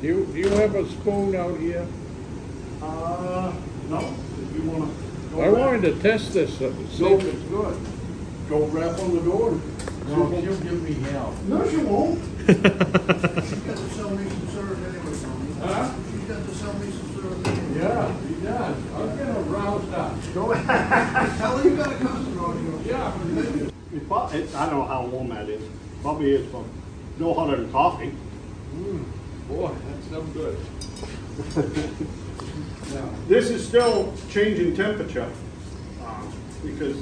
Do you, do you have a spoon out here? Uh, no, if you wanna. go I back- wanted to test this, uh, see it's good. Go rap on the door. She'll give me hell. No, she won't. [LAUGHS] She's got to sell me some syrup anyway, Tony. Huh? She's got to sell me some syrup anyway. Yeah, he does. I'm getting roused up. Go ahead. [LAUGHS] Tell her you got a customer on your. Yeah. It's, prob- it's, I don't know how warm that is. Probably is, but no hotter than coffee. Hmm. Boy, that's no good. [LAUGHS] Yeah. This is still changing temperature, uh, because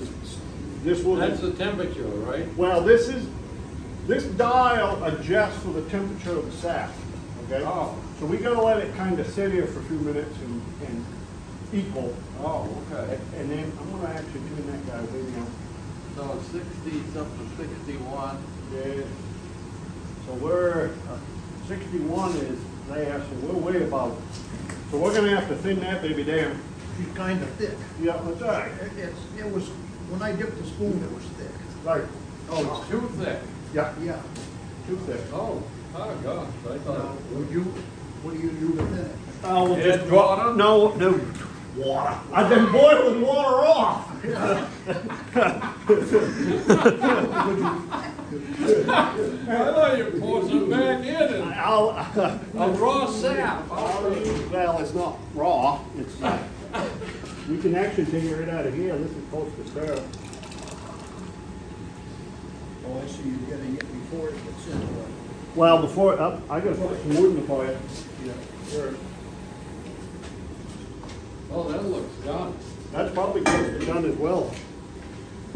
this this That's the temperature, right? well, this is, this dial adjusts for the temperature of the sap, okay? Oh. So we gotta let it kinda sit here for a few minutes and, and equal, Oh, okay. and then I'm gonna actually turn that guy video. So sixty, it's up to sixty-one. Yeah. So we're, uh, sixty-one is there, so we're way above. So we're gonna have to thin that baby down. She's kind of thick. Yeah, that's all right. It- It's, it was, when I dipped the spoon, it was thick. Right. Oh, it's too thick. Yeah, Yeah. too thick. Oh, oh gosh, I Now, thought. would you, what do you do to thin it? Oh, we'll Add just water? No, no, water. I've been boiling water off. [LAUGHS] [LAUGHS] I thought you poured some back in and I'll, [LAUGHS] a raw sap. I'll use- well, it's not raw, it's, uh, we can actually take it right out of here, this is supposed to serve. Oh, I see, you're getting it before it gets in. Well, before, uh, I gotta put some wood in the fire. Yeah, sure. Oh, that looks done. That's probably close to done as well.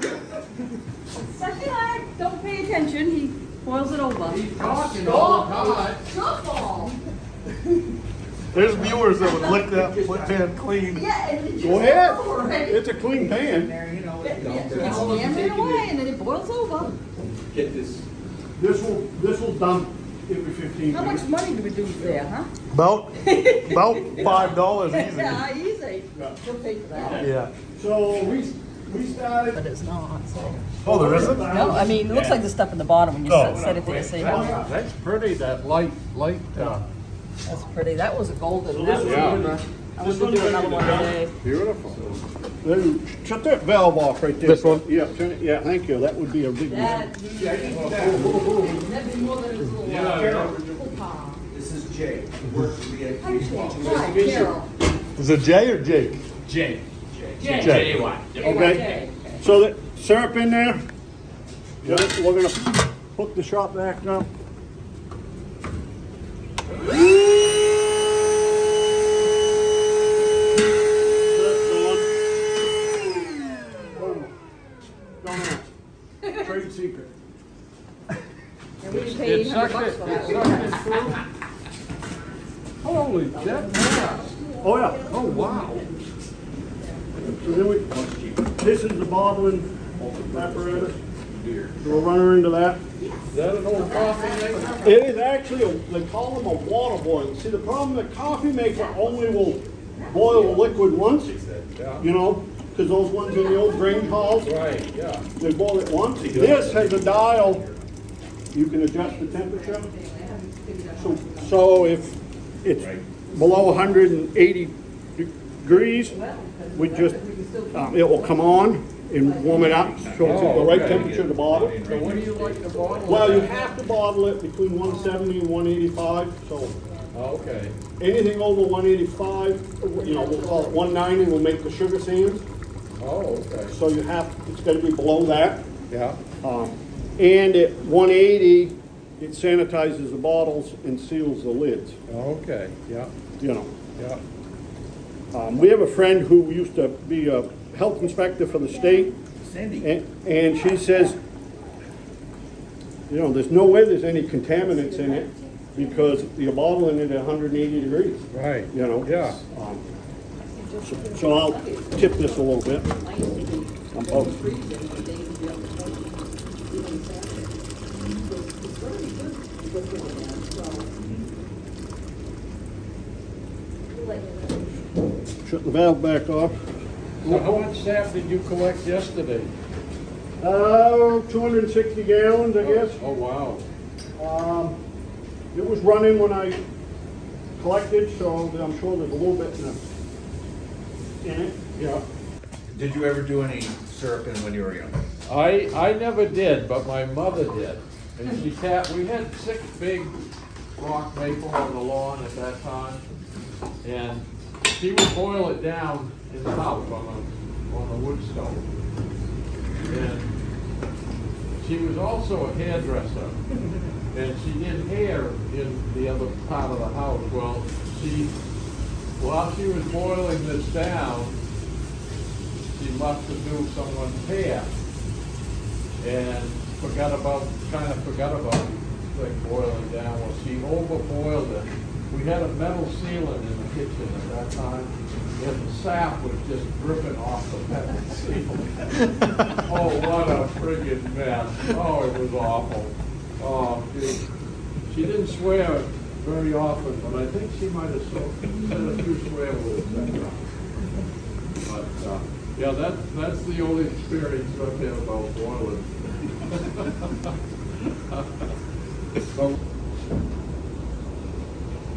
Second eye, don't pay attention, he boils it over. He's talking all the time. Softball. [LAUGHS] There's viewers that would lick that flip pan clean. Yeah, and it just. Go ahead, over, right? it's a clean pan. Yeah, It's yammering away and then it boils over. Get this This will, this will dump every fifteen How minutes. much money do we lose there, huh? About, [LAUGHS] about five dollars easy. Yeah, easy. She'll pay for that. Yeah. So we, we started, But it's not, so. Oh, there isn't? No, I mean, it looks like the stuff in the bottom when you Oh. set set it there, see? That- That's pretty, that light, light, uh, That's pretty, that was a golden, So that this was is- silver. I want to do another one ready today. beautiful. then shut that valve off right there. This one? Yeah, turn it, yeah, thank you, that would be a big one. That, that'd be more than his little, Yeah. uh, pool palm. This is Jay, works for the Hi, education. Hi, Carol. Is it Jay or Jake? Jake? Okay, so that syrup in there, Yeah, we're gonna hook the shop back up. Boom. Don't ask. Trade secret. And we didn't pay It eight hundred sucked bucks it, for it that. sucked it through. Holy, that fast. Oh, yeah. Oh, wow. So then we, this is the bottling apparatus. So we'll run her into that. Is that an old coffee maker? It is actually, a, they call them a water boiler. See, the problem, the coffee maker only will boil a liquid once, you know, because those ones in the old drain halls, Right, yeah. they boil it once. This has a dial, you can adjust the temperature. So, so if it's below hundred and eighty degrees, we just, um, it will come on and warm it up, so it's at the right temperature to bottle. So what do you like to bottle? Well, you have to bottle it between one seventy and one eighty-five, so Okay, anything over one eighty-five, you know, we'll call it one ninety, We'll make the sugar sands. oh, okay, So you have, it's gotta be below that. yeah. Um, and at one eighty, it sanitizes the bottles and seals the lids, Okay, yeah, you know. yeah. Um, we have a friend who used to be a health inspector for the state. Cindy. And, and she says, you know, there's no way there's any contaminants in it because you're bottling it at hundred and eighty degrees, Right. you know? Yeah. Um, so- So I'll tip this a little bit. Oh, Shut the valve back off. So how much sap did you collect yesterday? Uh, 260 gallons, I guess. Oh, wow. Um, it was running when I collected, so I'm sure there's a little bit in, in it. Yeah. Did you ever do any syruping when you were young? I, I never did, but my mother did. And she tapped, we had six big rock maple on the lawn at that time. And she would boil it down the house on a, on a wood stove. And she was also a hairdresser. And she did hair in the other part of the house. Well, she, while she was boiling this down, she must have knew someone's hair and forgot about, kind of forgot about the thing boiling down. Well, she overboiled it. We had a metal ceiling in the kitchen at that time, and the sap was just dripping off the metal ceiling. [LAUGHS] Oh, what a friggin' mess. Oh, it was awful. Oh. She didn't swear very often, but I think she might have said a few swear words that time. But, uh, yeah, that, that's the only experience I've had about boiling. [LAUGHS]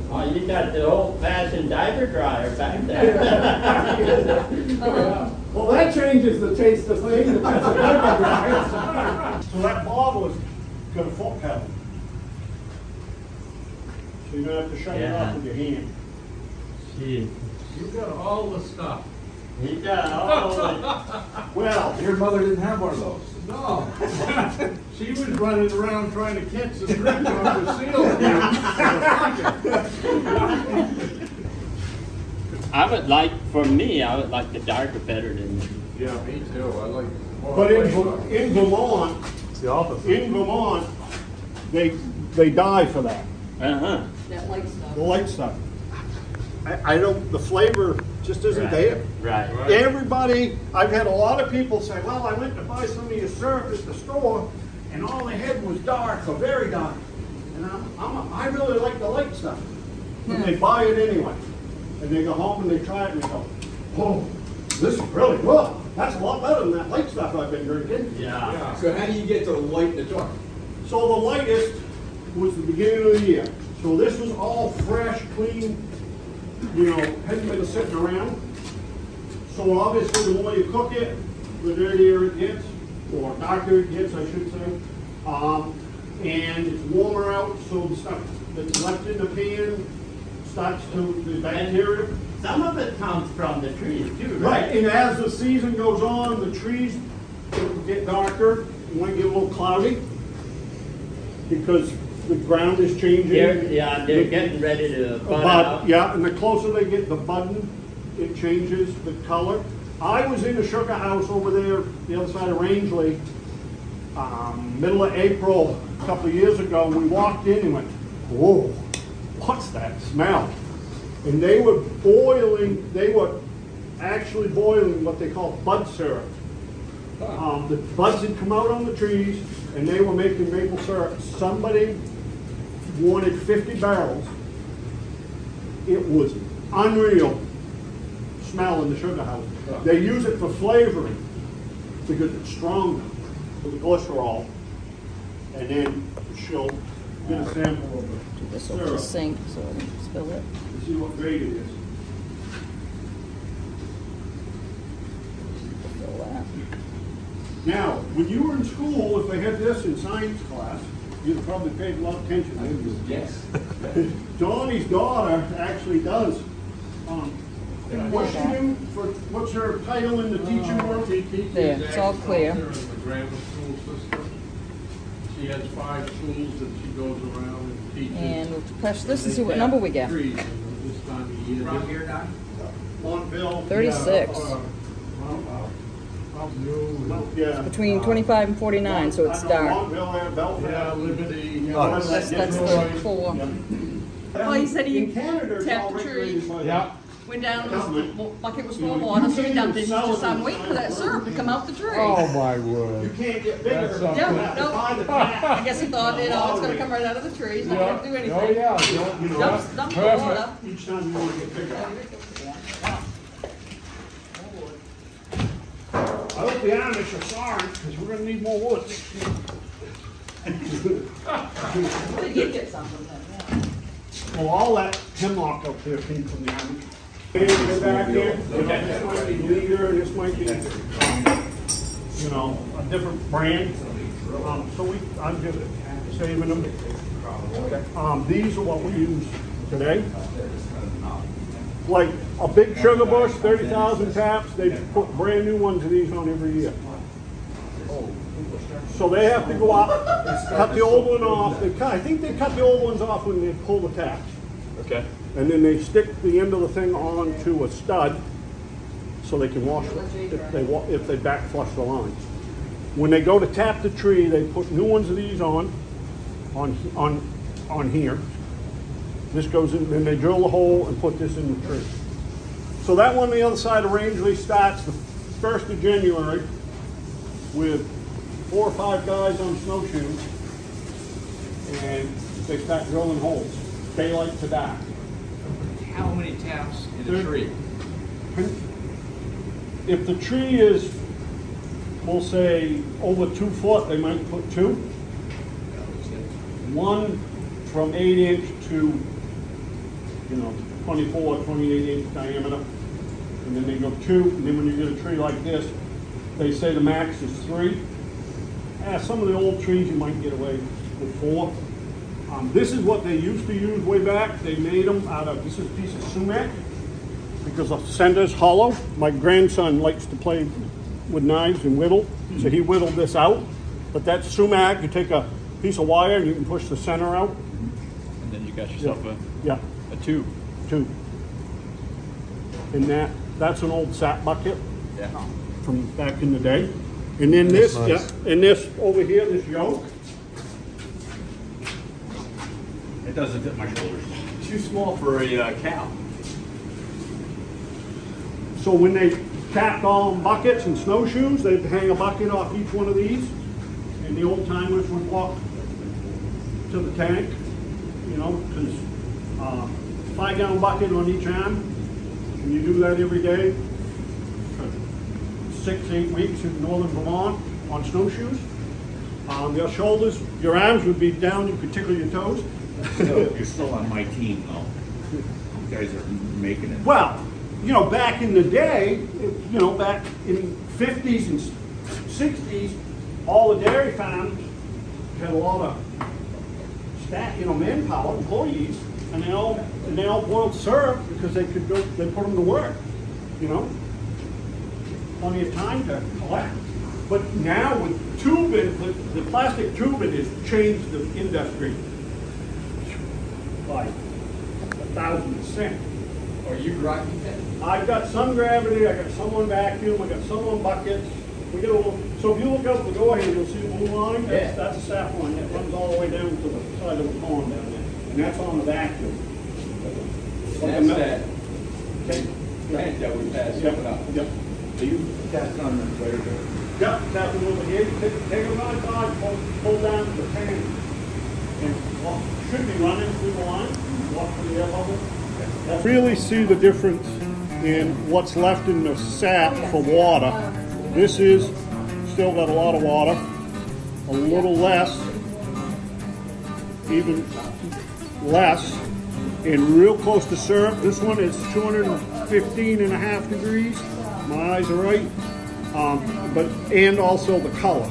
Well, Oh, you got the old fashioned diaper dryer back there. [LAUGHS] Well, that changes the taste of things. if that's a good one. So that bottle has got a foot pedal. So you're gonna have to shut it off with your hand. Gee, You got all the stuff. he got all the, Well, Your mother didn't have one of those. No. [LAUGHS] She was running around trying to catch the drink off the seal. I would like, for me, I would like the darker better than, Yeah, me too. I like. but in, light Ver- stuff. in Vermont, It's the opposite. in Vermont, they, they die for that, uh-huh. That light stuff. the light stuff. I, I don't, the flavor just isn't Right, there. Right. Right. Everybody, I've had a lot of people say, well, I went to buy some of your syrup at the store, and all they had was dark or very dark. And I'm, I'm, a- I really like the light stuff. But they hmm. buy it anyway. And they go home and they try it and they go, oh, this is really good. That's a lot better than that light stuff I've been drinking. Yeah. Yeah. So how do you get to light the dark? So the lightest was the beginning of the year. So this was all fresh, clean, you know, hadn't been sitting around. So obviously, the more you cook it, the dirtier it gets, or darker it gets, I should say. Um, and it's warmer out, so the stuff that's left in the pan starts to, the bacteria. Some of it comes from the trees too, Right, right? and as the season goes on, the trees get darker, it get a little cloudy, because the ground is changing. They're, yeah, they're getting ready to bud out. yeah, and the closer they get the budding, it changes the color. I was in the sugar house over there, the other side of Rangeley, um, middle of April, a couple of years ago, and we walked in and went, whoa, what's that smell? And they were boiling, they were actually boiling what they call bud syrup. Um, the buds had come out on the trees, and they were making maple syrup. Somebody wanted fifty barrels. It was unreal smell in the sugar house. They use it for flavoring because it's stronger for the glycerol. And then she'll get a sample of the This will just sink, so I don't spill it. to see what grade it is. Now, when you were in school, if they had this in science class, you'd have probably paid a lot of attention. wouldn't? Yes. [LAUGHS] Donnie's daughter actually does. Um, What's she do for, what's her title in the teaching world? She teaches There, it's all clear. agriculture in the grammar school system. She has five schools that she goes around and teaches. And we'll press this and see what number we get. Trees this time of year. From here, Don? Montville. Thirty-six. Yeah, uh, Mount- Mount New, Well, Yeah. Between twenty-five and forty-nine, so it's dark. Montville, there, Belfast. yeah, Liberty. Oh, That's, that's the four. Yeah. Well, he said he In Canada, it's tapped all the tree. regulated Yeah. Went down, it was- like it was full of You water, so he can't dumped it, he just, it I'm waiting for that syrup to come out the tree. Oh, my word. You word. can't get That's bigger. something. You have to Nope, buy the [LAUGHS] nope. tap. I guess he thought, you oh, know, it's gonna come right out of the tree, he's not gonna do oh, Yeah. anything. Oh, yeah. don't- You know, Dumps, dumps the Perfect. water. Each time you want to get bigger. I hope the Amish are sorry, because we're gonna need more wood. They did get some from them, yeah. Well, all that hemlock up there came from the Amish. They're back there, you know, this might be Leader, this might be, um, you know, a different brand. Um, so we, I'm just saving them. Um, these are what we use today. Like a big sugar bush, thirty thousand taps, they put brand new ones of these on every year. So they have to go out, cut the old one off, they cut, I think they cut the old ones off when they pull the taps. Okay. And then they stick the end of the thing onto a stud so they can wash it if they, if they back flush the lines. When they go to tap the tree, they put new ones of these on, on, on, on here. This goes in, and they drill the hole and put this in the tree. So that one, on the other side of Rangeley starts the first of January with four or five guys on snowshoes. And they start drilling holes, daylight to dark. How many taps in a tree? Hmm? If the tree is, we'll say, over two foot, they might put two. One from eight inch to, you know, 24, 28 inch diameter. And then they go two, and then when you get a tree like this, they say the max is three. Yeah, some of the old trees you might get away with four. Um, this is what they used to use way back. They made them out of, this is a piece of sumac because the center's hollow. My grandson likes to play with knives and whittle, so he whittled this out. But that sumac. You take a piece of wire and you can push the center out. And then you got yourself a, Yeah, a tube. Two. Two. And that that's an old sap bucket Yeah. from back in the day. And then this, nice. yeah, and this over here, this yoke. It doesn't fit my shoulders. Too small for a uh, cow. So when they tapped on buckets and snowshoes, they'd hang a bucket off each one of these, and the old timers would walk to the tank, you know, because uh, five gallon bucket on each arm, and you do that every day for six, eight weeks in northern Vermont on snowshoes. Um, your shoulders, your arms would be down, you could tickle your toes. [LAUGHS] So you're still on my team though. You guys are making it. Well, you know, back in the day, you know, back in fifties and sixties, all the dairy farms had a lot of staff, you know, manpower, employees, and they all, and they all boiled syrup because they could go, they put them to work, you know? Plenty of time to collect. But now with tubing, the, the plastic tubing has changed the industry by a thousand percent. Are you that? I've got some gravity, I got some on vacuum, I got some on buckets. We get a little, so if you look out the door here, you'll see the blue line, Yeah. that's, that's a sap line, that runs all the way down to the side of the pond down there. And that's on the vacuum. Like That's mel- that Okay. tank that we passed Yep, coming up. yep. So you cast on the way to Yep, tap it over here, take, take a ride, side, pull, pull down the tank. And, well, should be running through the line, walk through the air bubble. Really see the difference in what's left in the sap oh, for water. Um, this is, still got a lot of water, a little less, even less, and real close to syrup. This one is 215 and a half degrees. My eyes are right. Um, but, and also the color.